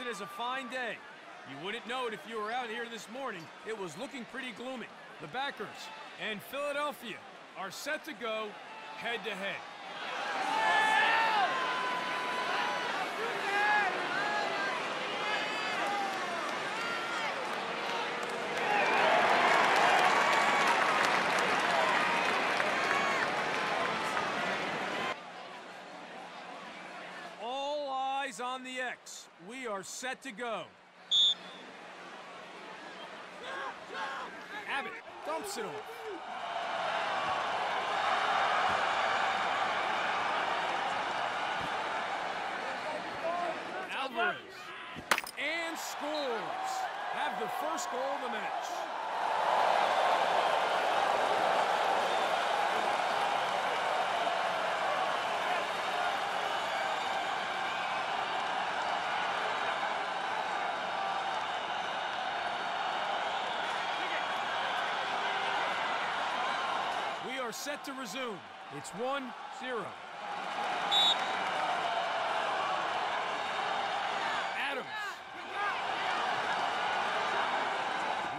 It is a fine day. You wouldn't know it if you were out here this morning. It was looking pretty gloomy. The backers and Philadelphia are set to go head to head. Eyes on the X. We are set to go. Abbott dumps it off. Alvarez. And scores. Have the first goal of the match. We are set to resume. It's 1 0. Adams.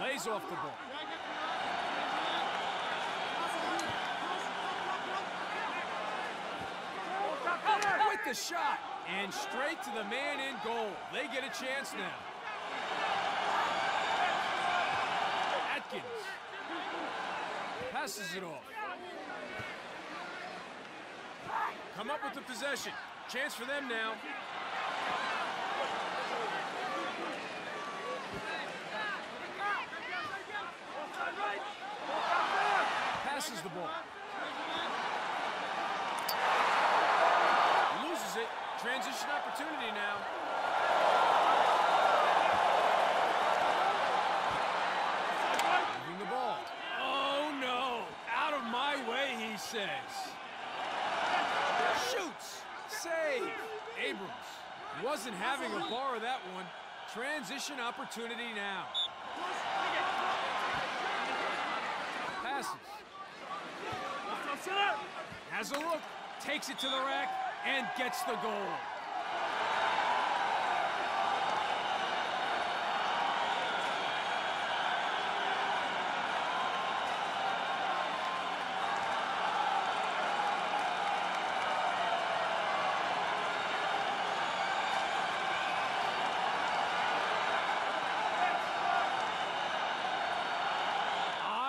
Lays off the ball. With the shot. And straight to the man in goal. They get a chance now. Atkins. Passes it off. Come up with the possession. Chance for them now. Passes the ball. Loses it. Transition opportunity now. Moving the ball. Oh no! Out of my way, he says. Shoots. Save. Abrams wasn't having a bar of that one. Transition opportunity now. Passes. Has a look. Takes it to the rack and gets the goal.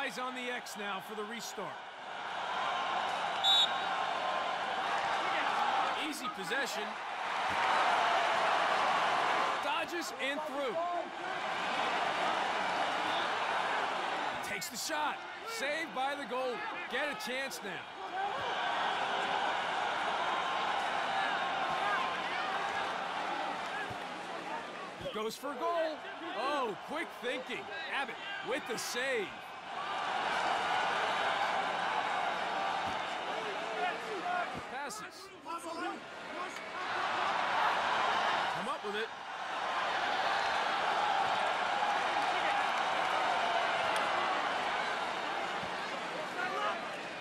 On the X now for the restart. Easy possession. Dodges and through. Takes the shot. Saved by the goal. Get a chance now. Goes for a goal. Oh, quick thinking. Abbott with the save. Passes. Come up with it.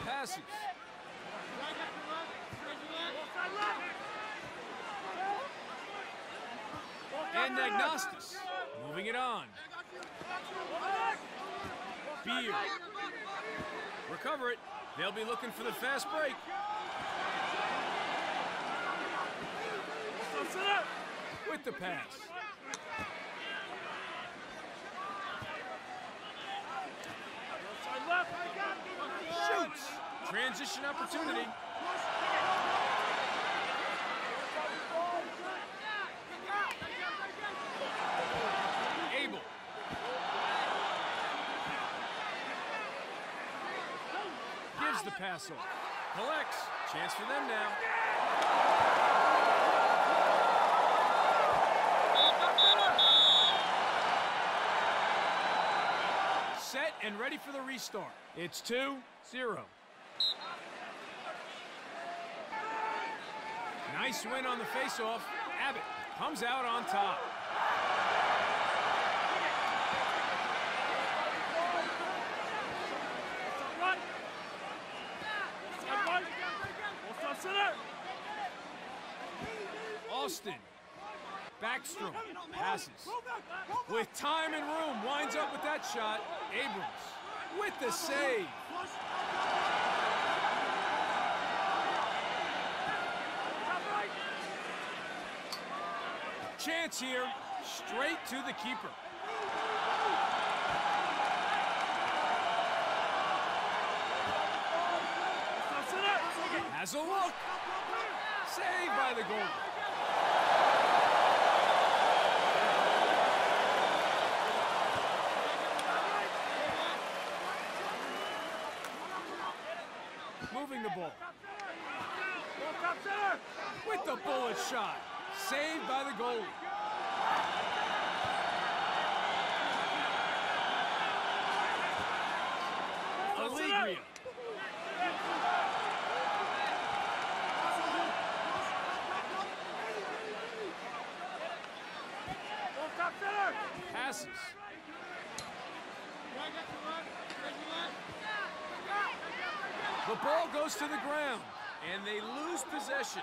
Passes. And Agnostis. Moving it on. Beer. Recover it. They'll be looking for the fast break. With the pass. Shoots. Transition opportunity. The pass off. Collects. Chance for them now. Set and ready for the restart. It's 2 0. Nice win on the faceoff. Abbott comes out on top. Backstrom passes. With time and room, winds up with that shot. Abrams with the save. Chance here, straight to the keeper. Has a look. Saved by the goal. Moving the ball. With the bullet shot. Saved by the goalie. Allegria. Passes. The ball goes to the ground, and they lose possession.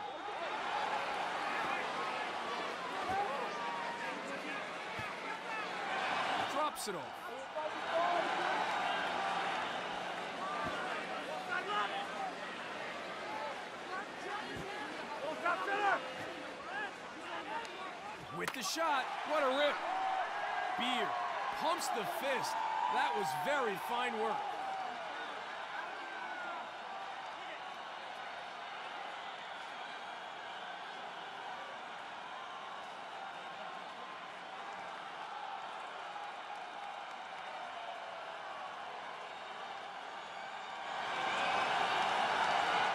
Drops it off. With the shot, what a rip. Beer pumps the fist. That was very fine work.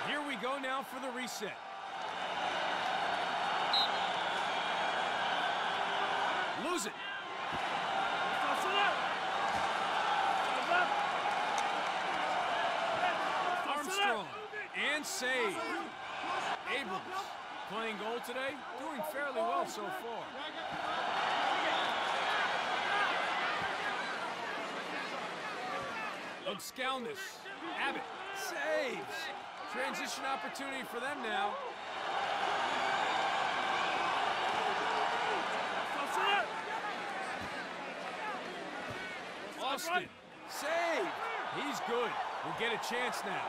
Here we go now for the reset. Lose it. Armstrong. And save. Abrams playing goal today, doing fairly well so far. Ugskalnis. Abbott saves. Transition opportunity for them now. Austin. Save. He's good. We'll get a chance now.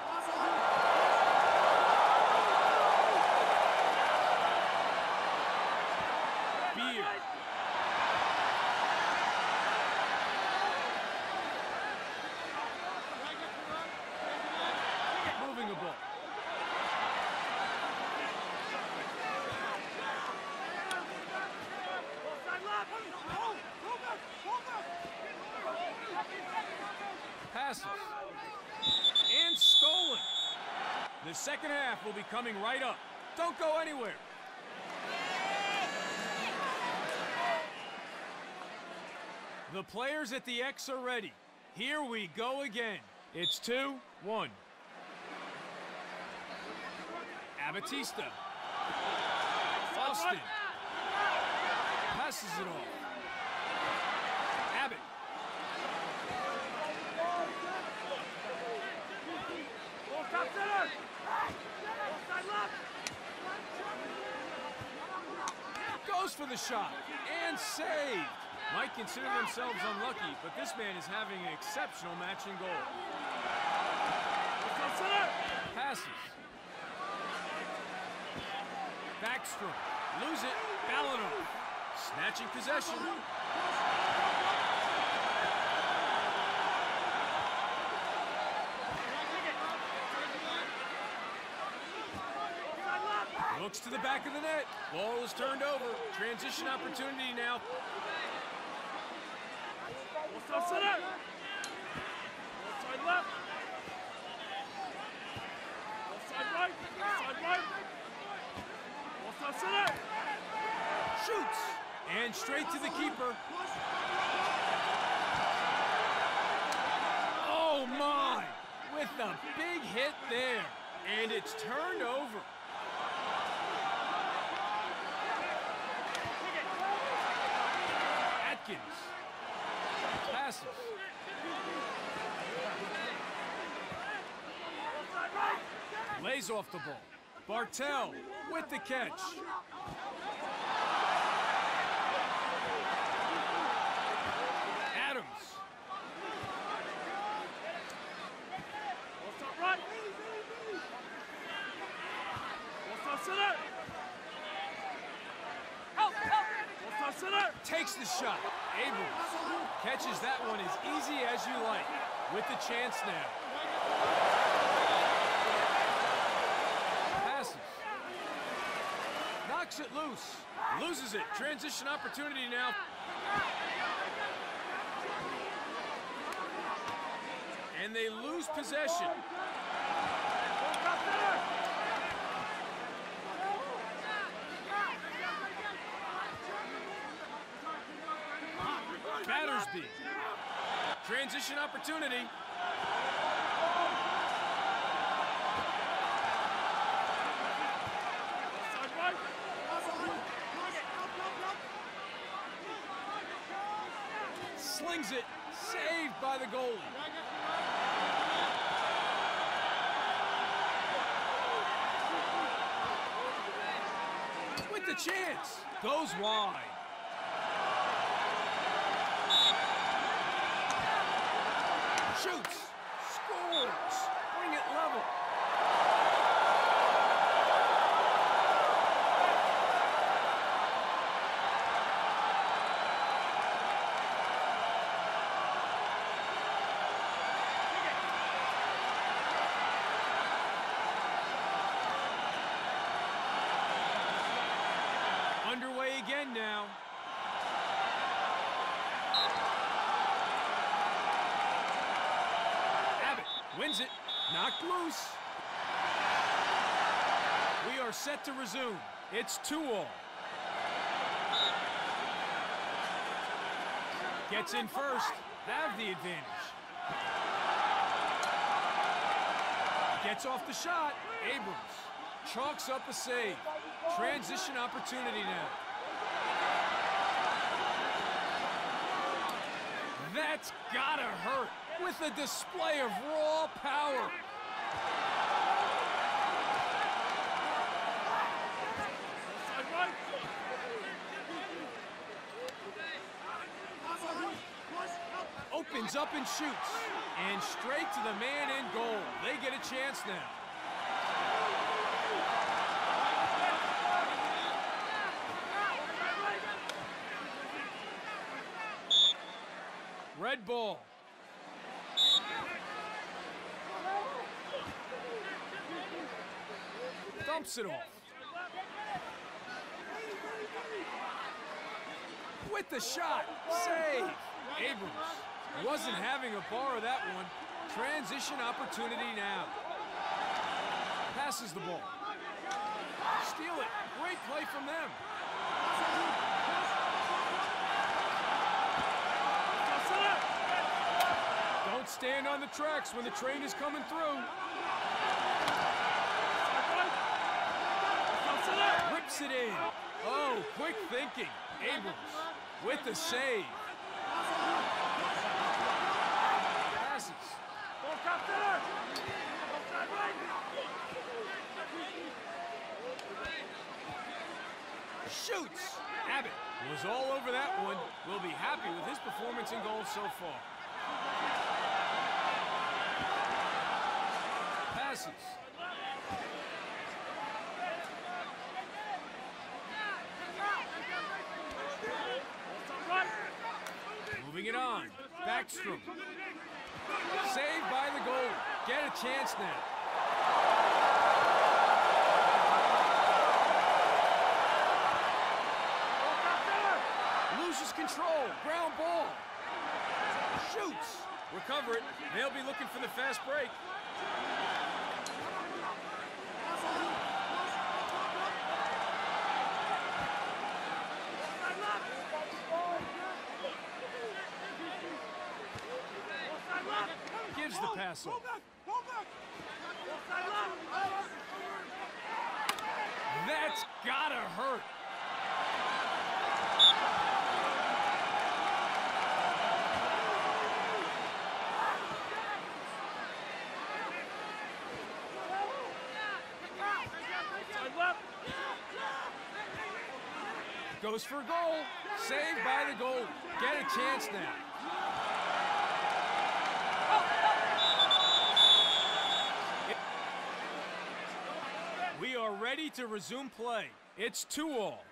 Beer. Moving the ball. Passes. And stolen. The second half will be coming right up. Don't go anywhere. The players at the X are ready. Here we go again. It's 2 1. Abatista. Austin. Passes it off. Abbott. Goes for the shot and saved. Might consider themselves unlucky, but this man is having an exceptional matching goal. Passes. Backstrom. Lose it. Balinov. Snatching possession. Looks to the back of the net. Ball is turned over. Transition opportunity now. Shoots. And straight to the keeper. Oh my! With the big hit there. And it's turned over. passes. Lays off the ball. Bartel with the catch. Adams. Takes the shot. Abrams catches that one as easy as you like with the chance now. Passes. Knocks it loose. Loses it. Transition opportunity now. And they lose possession. Transition opportunity. Slings it. Saved by the goalie. With the chance. Goes wide. Shoots. Scores. Bring it level. Underway again now. Abbott wins it. Knocked loose. We are set to resume. It's 2 all. Gets in first. Have the advantage. Gets off the shot. Abrams chalks up a save. Transition opportunity now. That's gotta hurt with a display of raw power. Opens up and shoots. And straight to the man in goal. They get a chance now. Red ball. Dumps it off. With the shot. Save. Abrams wasn't having a bar of that one. Transition opportunity now. Passes the ball. Steal it. Great play from them. Don't stand on the tracks when the train is coming through. Rips it in. Oh, quick thinking. Abrams with the save. Passes. Shoots. Abbott was all over that one. Will be happy with his performance in goal so far. Passes. Moving it on. Backstrom. Saved by the goal. Get a chance now. Loses control. Ground ball. Shoots. Recover it. They'll be looking for the fast break. Gives the pass off. That's gotta hurt. Goes for goal. Saved by the goal. Get a chance now. are ready to resume play. It's two all.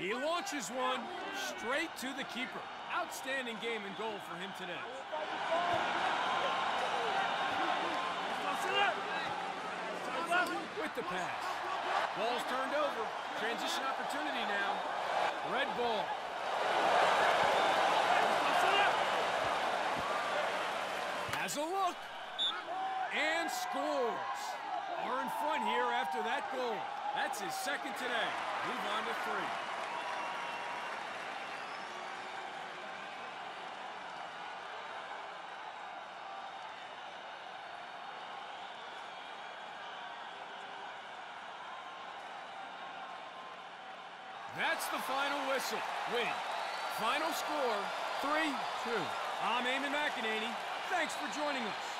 He launches one straight to the keeper. Outstanding game and goal for him today. With the pass. Ball's turned over. Transition opportunity now. Red ball. Has a look. And scores. Are in front here after that goal. That's his second today. Move on to three. That's the final whistle. Win. Final score, 3-2. I'm Eamon McEnany. Thanks for joining us.